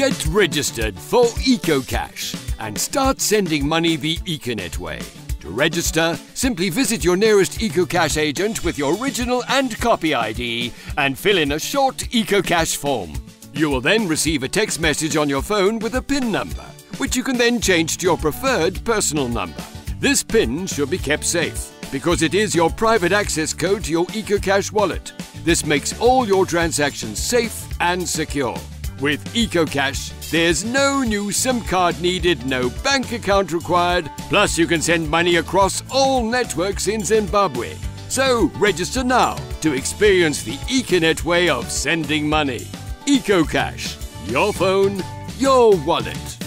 Get registered for EcoCash and start sending money the Econet way. To register, simply visit your nearest EcoCash agent with your original and copy ID and fill in a short EcoCash form. You will then receive a text message on your phone with a PIN number, which you can then change to your preferred personal number. This PIN should be kept safe because it is your private access code to your EcoCash wallet. This makes all your transactions safe and secure. With EcoCash, there's no new SIM card needed, no bank account required, plus you can send money across all networks in Zimbabwe. So register now to experience the Econet way of sending money. EcoCash, your phone, your wallet.